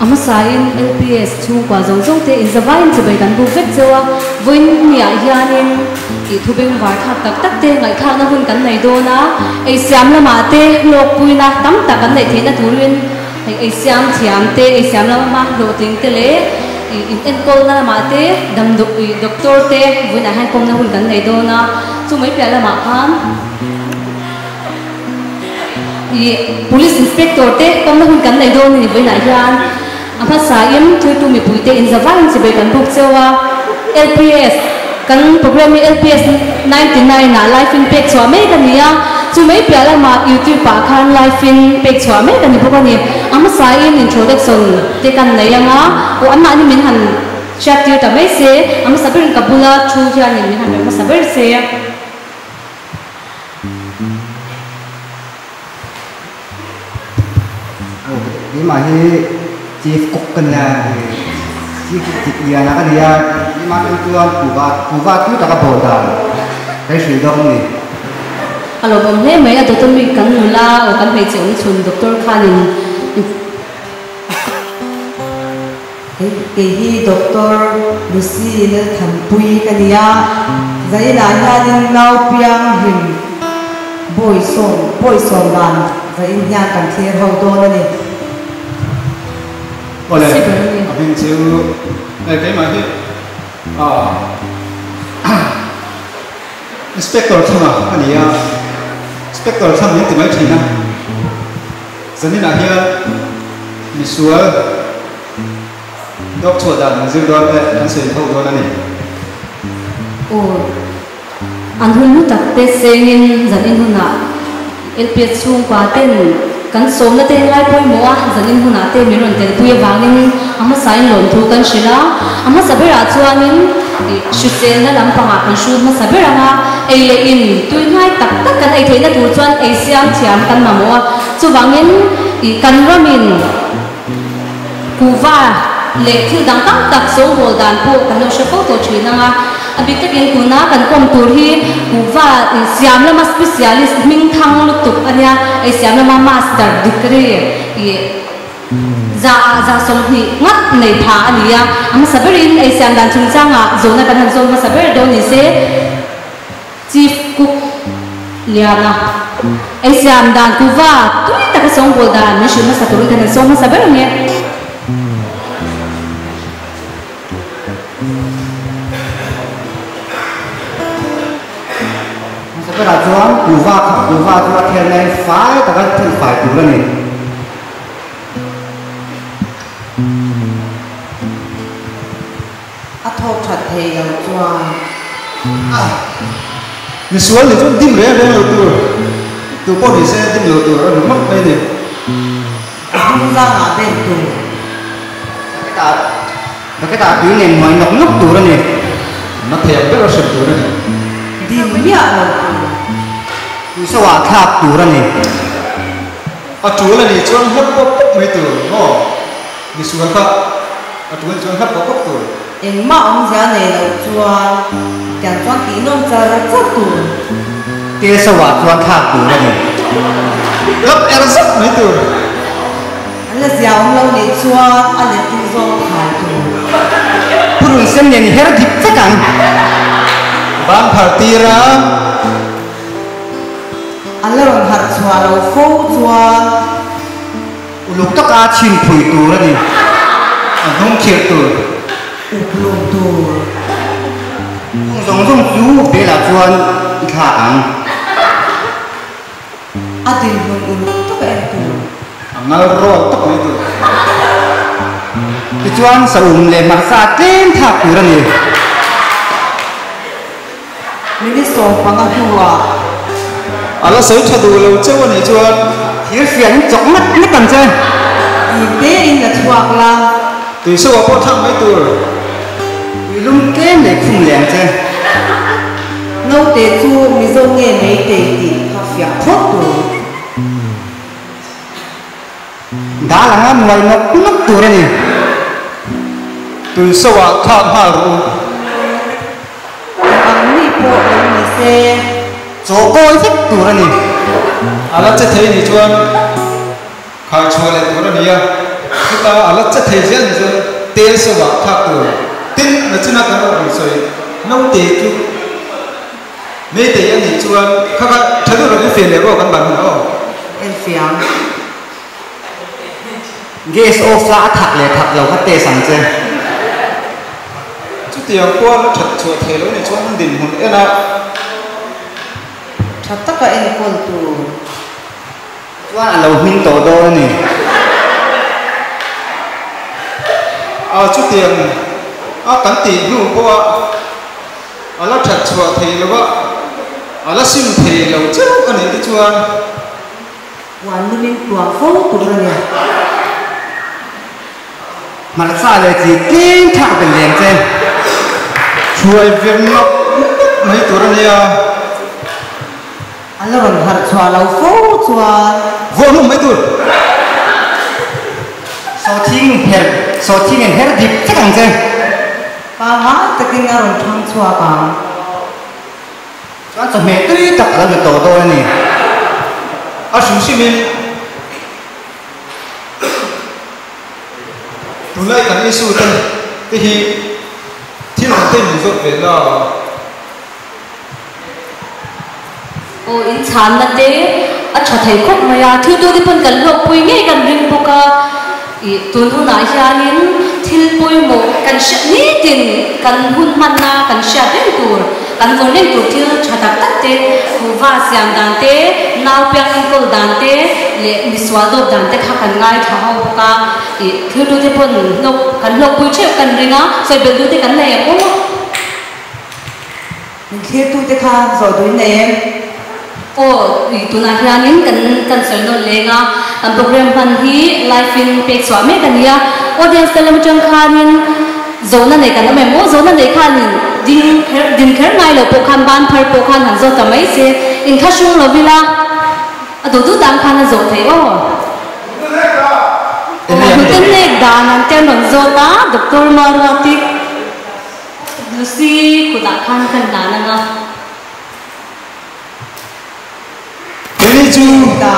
ama sain LPS chung kwa zong zong te in zawai in chubai dan bu vet zewa voin nia hianin i thubeng war thak tak tak te ngai kha na. Hun kan nei do na ei siam la ma te lok puina tam ta kan nei theina turin ei ei siam thiam te ei siam la ma lo ting te le in en kol na ma te dam do i doctor te voin a han kom na hun kan nei do na. Chu mai pya lama khan i police inspector te kom na hun kan nei do ni voin a hian apa sayem tu tu mi puite in zavan si be kan buk cewa LPS kan program ni LPS 99 na life in pek chwa me kan ya chu mai piala ma youtube pa khan life in pek chwa me kan ni buk ni ama sayem introduction te kan nei anga o amma ni min han chat tu ta mai se ama sabir kabula chu ya ni min han ma sabir se Ini masih chief cook kan ya chief chief ya na kan ya ni ma kan tuan kuwa kuwa tu ta ka boda cái sự đông này. Alo vâng, bom he tôi tôi doctor mi kan nula o kan mei cheu chun doctor khanin cái hi doctor Lucy là thằng bùi cái nia zai là nhà đình lau piang him boy song boy song dan nhà cần thiết hậu ho này na ni Oleh, abin siu, eh cái mà hết, à, inspector nào, anh ấy, inspector thằng những tìm mấy chuyện nào, giờ nên là hiện, mình xua, đốc chùa đàn mình dừng đó, anh sẽ thâu đó này. o an hun nu tak te sengin zan in huna LPS chung kwa ten kan som na te lai poi mo a zan in huna te mi ron tel puya wangin ama sain lon thu kan shila ama sabera chuanin shu sel na lam panga kan shu ma sabera nga ei le in tui ngai tak tak kan ei theina tur chuan ei siam thiam kan ma mo a chu wangin i kan ramin kuwa le thil dang tak tak so bol dan pu kan lo she photo thina nga abi te kin kuna kan kom tur hi kuwa siam lama specialist ming thang lu tuk ania ai siam lama master degree. I za za som hi ngat nei tha ania am saberin ai siam dan chung changa zona kan han zon ma saber do ni se chief cook liana ai siam dan kuwa tui ta ka song bol dan ni shu ma sa kan song ma saber nge cái là chuan kuwa kuwa tu là thiên này phải ta cái thiên phải tu là này a thọ thật thề đầu chuan Mình xua thì chúng dim rẻ rẻ rồi tu, tu bỏ đi xe dim rồi tu, rồi mất đây này. không ra ngã bên tu cái ta cái ta tu này mọi nóc nóc tu là này Nó thèm biết là sập tu này. đi mía rồi tu sao à khác tu là này À chú là này chuan hấp bốc bốc mấy tu, mình xua khác, à chú là chuan hấp bốc bốc tu. em mà ông già này đầu chuan chẳng chuan tí nông cha ra chắc tu cái sao à chuan khác tu rất mấy tu. anh là già ông lâu này chuan anh là tin do khai tu purun sem này hết thịt chắc ăn Bang party ra, rong hạt chuan lâu phô chuan lục tắc à chín phủi tu là này anh không thiệt tu. ục lùng tu giống giống chú bé là chuan khá ăn. A tin hôn ulu tất em tu Anh ngal ro tóc mấy tu. cái chuan sa um le ma sa tên thạc tu là này mình đi sổ bằng a À là sấy chặt đủ lâu chơi này chuan. thiệt phiền chọc mắt mắt cầm chơi nhìn tế in là chuạc là Tùy sao à bỏ thằng mấy tu. vì lung kế này không lẹn chơi nâu tế chu mi dâu nghe mấy tế tị ha phía phốt tu đã là ngắm ngoài nó nóc tu là này Tùy sao à thằng hà ru. ang ni po ang mi se chỗ coi thích tu là này À là chơi thế này chuan. Khai chua lại tu là này à. kita alat chat thei zen zen tel so wa thak tu tin na chuna kan ro soi nong te chu me te yan ni chuan kha kha thadu ro fe le ro kan ban ho en fiang gas off la thak le thak lo ka te sang che chu tiang kwa nó thật chua thề lối này chuan din hun ena that taka en kol tu chuan a lo hmin to do ni à chút tiền à cắn tiền nu qua à là thật chua thề lo ba à là sim thề lo chứ cái này đi chuan wan ni min tuang fo tu ra ne mà sa le chi king thak ben leng che chuai viên nó mấy tuổi này à ala ron har chwa lo fo chuan vô lúc mấy tuổi so thing her so thing en her dip che kang che pa ma takin a ron thang chwa ka chuan so me tui tak la to do ni à sung sim in tu lại cái isu tên thì hi thiên hoàng tên mình rốt về là o in chan a tha thei khop maya thu tu di pon kan lo pui nge kan ring boka i tun hu na hianin thil pui mo kan sha ni tin kan hun man na kan sha den tur kan von len tur thil cha tak tak te hu va siam dan te nau pyang in kol dan te le miswa do dan te kha kan ngai tha ho boka i thu tu di pon lo kan lo pui che kan ringa soi bel du te kan le o min khi tu te kha zo na hianin kan kan sel no lenga an program pan hi life in pek swa me kan ya audience telam chang khanin zona nei kan me mo zona nei khanin din din kher ngai lo po khan ban phar po khan han zo ta mai se in kha shung lo vila a du dang khan zo thei o o hu ten ne dan an ten non zo ta doctor marwatik Lucy kuda khan kan na này chú ta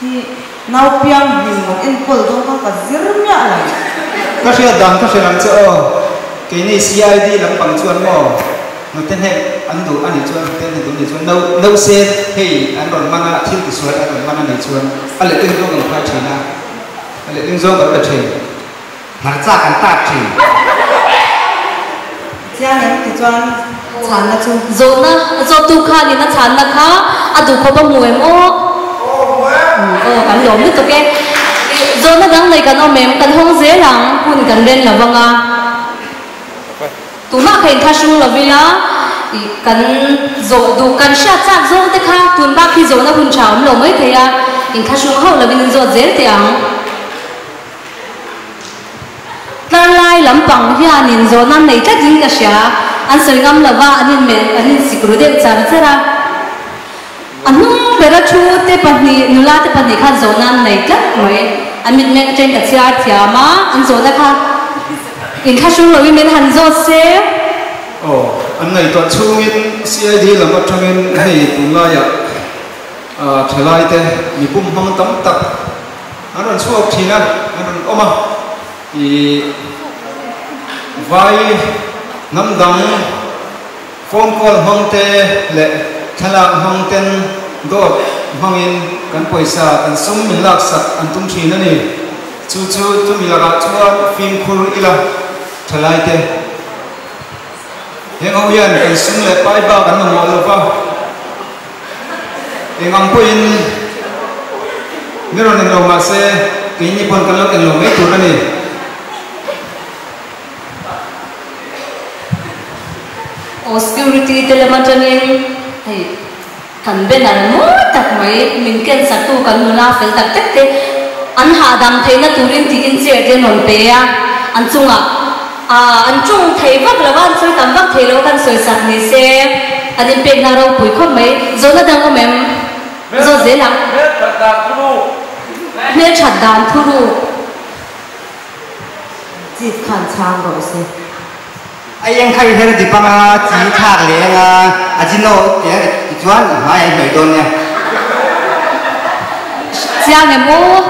ki nau piang hin mo en kol do ka ka zir mya la các sĩ đàn các sĩ làm cho cái này CID làm bằng chuan mò. Nó tên hệ anh đủ anh ấy chuan tên hệ đủ này chuan nâu nâu xe hey anh còn mang à thiên cái suất anh còn mang anh này chuan anh lại tên đâu còn phải chơi na. Anh lại tên do còn phải chơi mà cha kan ta chi tia ne ki chán chan na rồi zona zo tu kha chán na chan na kha adu ko mùi mô ừ, ờ cắn kan lom ni to ke đang lấy nei kan o mem không dễ lắm. Cũng hun lên ren vâng à. Tu ma khain tha shung là vì i kan zo du kan sha cha zo tất kha tụi ba khi zo na hun chaum lo mai à, in kha shung ho là vin zo zer dễ ang à lai lắm bằng hian in zo na này chắc gì cả sha an soi ngam lawa anin me anin sikru de char chara anu bera chu te pani nula te pani kha zo nan nei tla mai amit me chen ka chia thia ma an zo na kha. In kha shung lo men han zo se ồ, anh này toàn chung in CID là một trong in hay tụng lai à à trở lại thế mi bum hong tấm tập anh còn xuống thì nè, anh còn ôm à. Thì vai ngắm đắng phone call hong te lệ thala hong ten do hong in kan paisa an sum min lak sak an tum thi na chu chu tu mi lak chua phim khur ila thalai te Yang au yan kan sum le pai ba kan mo lo pa Yang ang po in meron ng lo ma se kini pon kan lo kan lo mai tu ni. o security te le ma chanin hei kan ben an mo tak mai min ken sa tu kan nula fel tak tak te an ha dam the na turin ti in che te non pe ya an chunga a an chung thei vak la wan soi tam vak thei lo kan soi sak ni se an in pe na ro pui khom mai zo na dang o mem zo ze la me chat dan thu ru ji khan chang ro se ai yang khai hết thì bằng chỉ khác liền à à chỉ nó thì chuan mà anh phải đôn nha giang em ô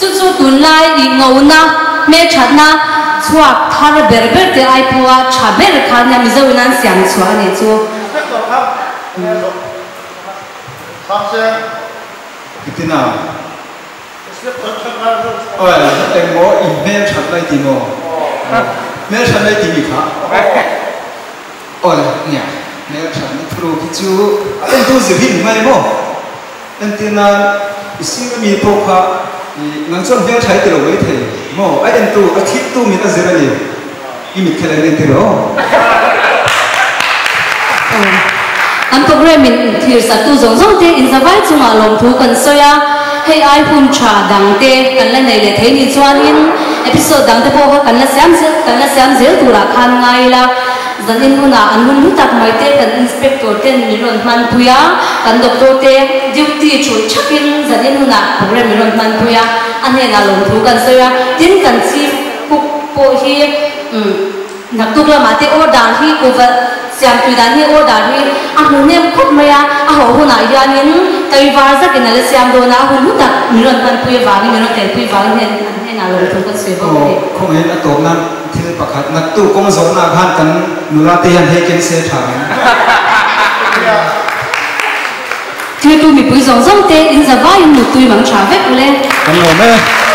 chút chút tuần lai đi ngầu na mẹ chặt na chuột thar bể bể thì ai phua chả bể khát nhà mình giờ nên sáng chuột này chú Kita nak. Oi, tengok email chat lagi timo mo me chat lai ti mi kha oi nya me chat ni pro ki chu en tu zi hin mai mo en tina isi mi po kha nang chon me chai ti lo wei the mo ai en tu a thip tu mi ta zira ni i mi khela ni ti ro an program in thir sa tu zong zong te in zawai chunga lom thu kan soya hay ai hun tha dang te kan la nei le thei ni chuan in episode dang te po ha kan la siam zel kan la siam zel tu ra khan ngai la zan in huna an hun lu tak mai te kan inspector ten mi ron man puya kan doctor te duty chu chakin zan in huna program mi ron man puya an he na lom thu kan soya tin kan chi cook po hi um nak tu la mate order hi cover siam tu dan hi order hi. A hu nem khop maya a ho hu na ya nin kai var za kin le siam do na hu lu tak mi ron ban pu wa ni không hề là tổ nan thil pakhat nak tu kong zon na ghan kan nula te han he ken se tha tu tu mi pu zong zong te in za vai mu tu mang cha vek le kan lo me